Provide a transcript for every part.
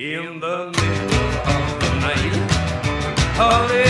in the middle of the night.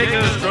Jacob's